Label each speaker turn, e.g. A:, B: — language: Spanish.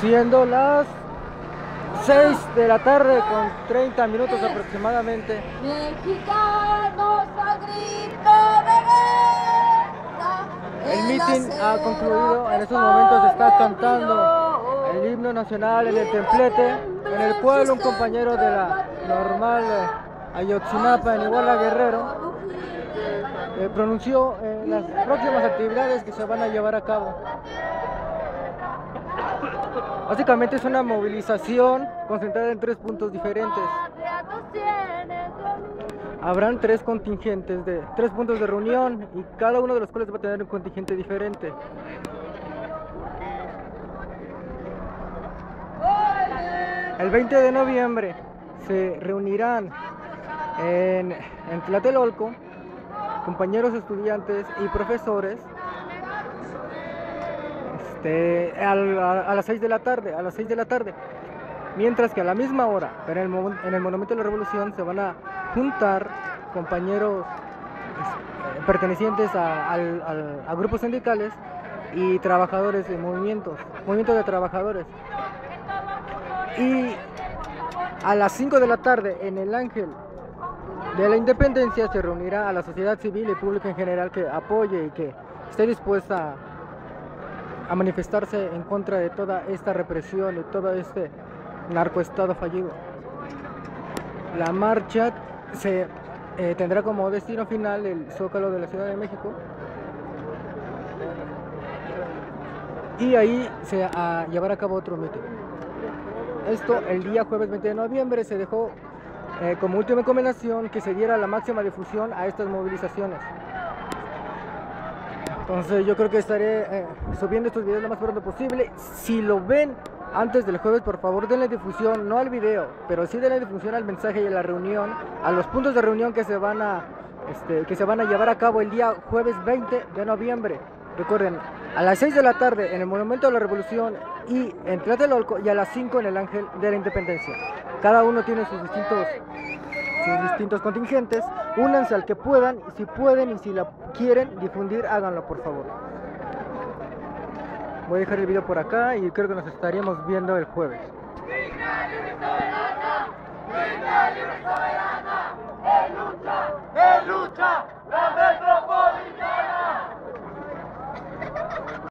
A: Siendo las 6 de la tarde con 30 minutos aproximadamente.
B: Mexicanos a grito de guerra.
A: El mitin ha concluido, en estos momentos se está cantando el himno nacional en el templete, en el cual un compañero de la normal eh, Ayotzinapa en Iguala Guerrero eh, pronunció eh, las próximas actividades que se van a llevar a cabo. Básicamente es una movilización concentrada en tres puntos diferentes. Habrán tres contingentes de tres puntos de reunión y cada uno de los cuales va a tener un contingente diferente. El 20 de noviembre se reunirán en, en Tlatelolco compañeros estudiantes y profesores este, a, las 6 de la tarde, a las 6 de la tarde. Mientras que a la misma hora, en el, en el Monumento de la Revolución, se van a juntar compañeros este, pertenecientes a, a, grupos sindicales y trabajadores de movimientos, movimientos de trabajadores. Y a las 5 de la tarde en el Ángel de la Independencia se reunirá a la sociedad civil y pública en general que apoye y que esté dispuesta a manifestarse en contra de toda esta represión y todo este narcoestado fallido. La marcha se eh, tendrá como destino final el Zócalo de la Ciudad de México y ahí se a llevar a cabo otro mitin. Esto el día jueves 20 de noviembre se dejó eh, como última recomendación que se diera la máxima difusión a estas movilizaciones. Entonces yo creo que estaré eh, subiendo estos videos lo más pronto posible. Si lo ven antes del jueves, por favor denle difusión, no al video, pero sí denle difusión al mensaje y a la reunión, a los puntos de reunión que se van a, este, que se van a llevar a cabo el día jueves 20 de noviembre. Recuerden, a las 6 de la tarde en el Monumento de la Revolución y en Tlatelolco y a las 5 en el Ángel de la Independencia. Cada uno tiene sus distintos, sus distintos contingentes. Únanse al que puedan si pueden y si la quieren difundir, háganlo por favor. Voy a dejar el video por acá y creo que nos estaríamos viendo el jueves.